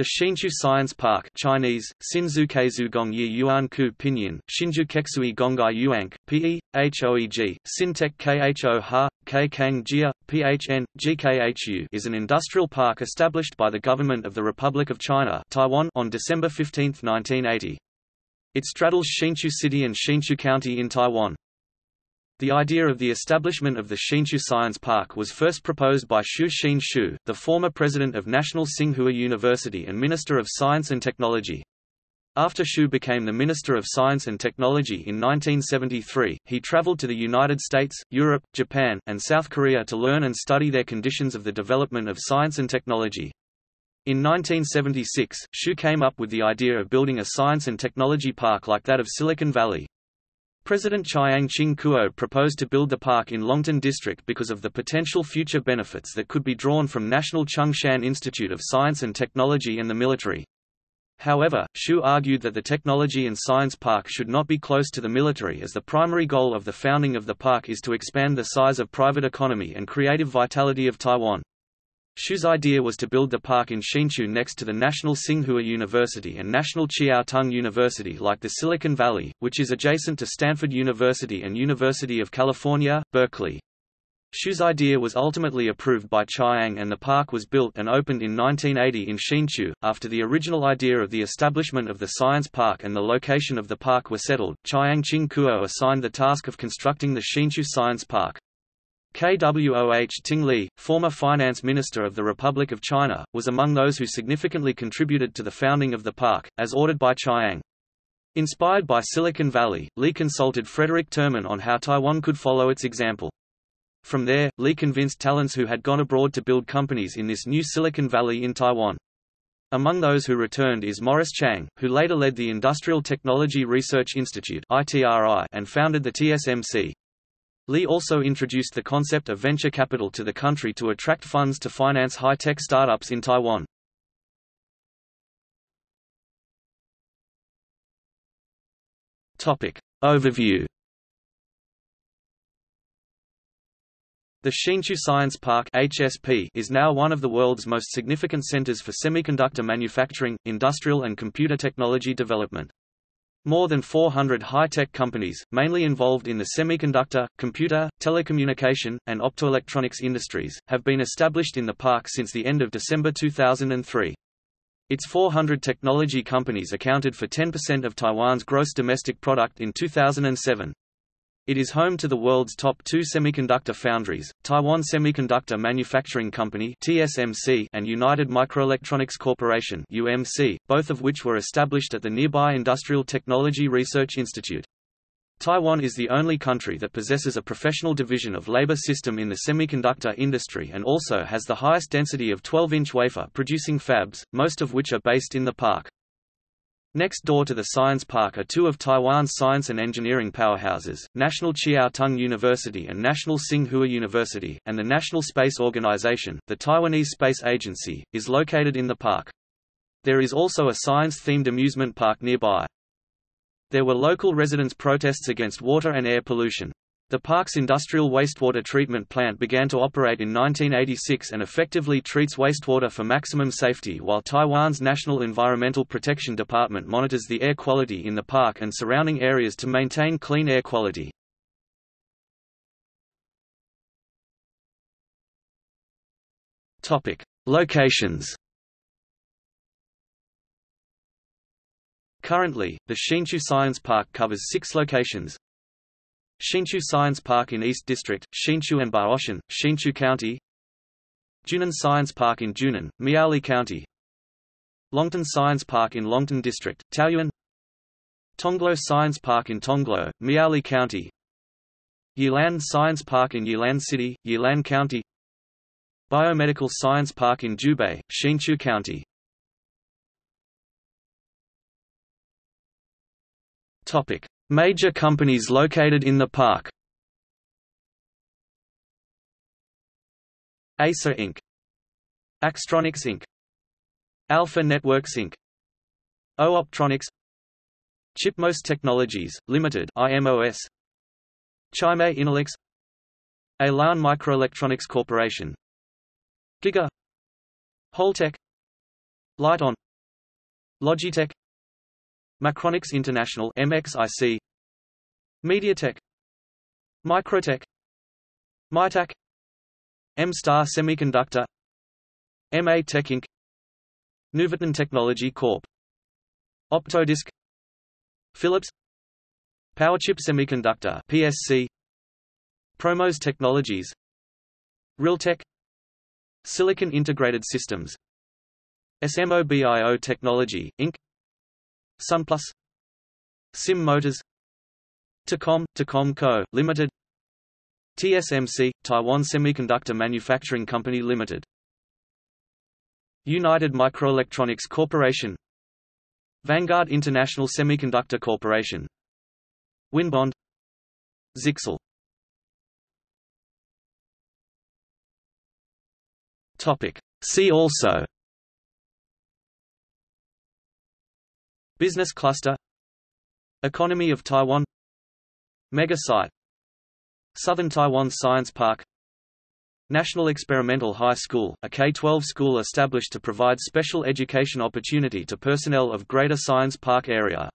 The Hsinchu Science Park Chinese, Sinzukeizu Yi Yuan Ku Pinyin, Shinju Keksui Gongai Yuank, P.E., H.O.E.G., Sintek Kho Ha, Kang Jia, P.H.N., GKHU is an industrial park established by the Government of the Republic of China Taiwan on December 15, 1980. It straddles Hsinchu City and Hsinchu County in Taiwan. The idea of the establishment of the Hsinchu Science Park was first proposed by Shu Shien-Siu, the former president of National Tsinghua University and Minister of Science and Technology. After Shu became the Minister of Science and Technology in 1973, he traveled to the United States, Europe, Japan, and South Korea to learn and study their conditions of the development of science and technology. In 1976, Shu came up with the idea of building a science and technology park like that of Silicon Valley. President Chiang Ching-kuo proposed to build the park in Longtan District because of the potential future benefits that could be drawn from National Chung-Shan Institute of Science and Technology and the military. However, Shu argued that the Technology and Science Park should not be close to the military as the primary goal of the founding of the park is to expand the size of private economy and creative vitality of Taiwan. Shu's idea was to build the park in Hsinchu next to the National Tsinghua University and National Chiao Tung University like the Silicon Valley, which is adjacent to Stanford University and University of California, Berkeley. Shu's idea was ultimately approved by Chiang and the park was built and opened in 1980 in Hsinchu. After the original idea of the establishment of the science park and the location of the park were settled, Chiang Ching-kuo assigned the task of constructing the Hsinchu Science Park. Kwoh Ting Li, former finance minister of the Republic of China, was among those who significantly contributed to the founding of the park, as ordered by Chiang. Inspired by Silicon Valley, Li consulted Frederick Terman on how Taiwan could follow its example. From there, Li convinced talents who had gone abroad to build companies in this new Silicon Valley in Taiwan. Among those who returned is Morris Chang, who later led the Industrial Technology Research Institute and founded the TSMC. Li also introduced the concept of venture capital to the country to attract funds to finance high-tech startups in Taiwan. Topic. Overview The Hsinchu Science Park HSP is now one of the world's most significant centers for semiconductor manufacturing, industrial and computer technology development. More than 400 high-tech companies, mainly involved in the semiconductor, computer, telecommunication, and optoelectronics industries, have been established in the park since the end of December 2003. Its 400 technology companies accounted for 10% of Taiwan's gross domestic product in 2007. It is home to the world's top two semiconductor foundries, Taiwan Semiconductor Manufacturing Company (TSMC) and United Microelectronics Corporation (UMC), both of which were established at the nearby Industrial Technology Research Institute. Taiwan is the only country that possesses a professional division of labor system in the semiconductor industry and also has the highest density of 12-inch wafer producing fabs, most of which are based in the park. Next door to the Science Park are two of Taiwan's science and engineering powerhouses, National Chiao Tung University and National Tsinghua University, and the National Space Organization, the Taiwanese Space Agency, is located in the park. There is also a science-themed amusement park nearby. There were local residents' protests against water and air pollution. The park's industrial wastewater treatment plant began to operate in 1986 and effectively treats wastewater for maximum safety while Taiwan's National Environmental Protection Department monitors the air quality in the park and surrounding areas to maintain clean air quality. Locations Currently, the Hsinchu Science Park covers six locations, Hsinchu Science Park in East District, Hsinchu and Baoshan, Hsinchu County. Zhunan Science Park in Zhunan, Miaoli County. Longtan Science Park in Longtan District, Taoyuan. Tongluo Science Park in Tongluo, Miaoli County. Yilan Science Park in Yilan City, Yilan County. Biomedical Science Park in Zhubei, Hsinchu County. Topic Major companies located in the park. Acer Inc. Axtronics Inc. Alpha Networks Inc. O-Optronics. Chipmos Technologies, Limited IMOS Chime Inelix Elan Microelectronics Corporation. Giga. Holtek. Lite-On Logitech Macronix International MXIC MediaTek. Microtek. Mytek MStar Semiconductor. MA Tech Inc. Nuvoton Technology Corp. Optodisc Philips. Powerchip Semiconductor PSC Promos Technologies. Realtek. Silicon Integrated Systems. SMOBIO Technology, Inc. SunPlus Sim Motors Tacom, Tacom Co., Limited TSMC, Taiwan Semiconductor Manufacturing Company Limited United Microelectronics Corporation Vanguard International Semiconductor Corporation Winbond Zyxel Topic See also Business cluster. Economy of Taiwan. Mega site Southern Taiwan Science Park. National Experimental High School, a K-12 school established to provide special education opportunity to personnel of Greater Science Park area.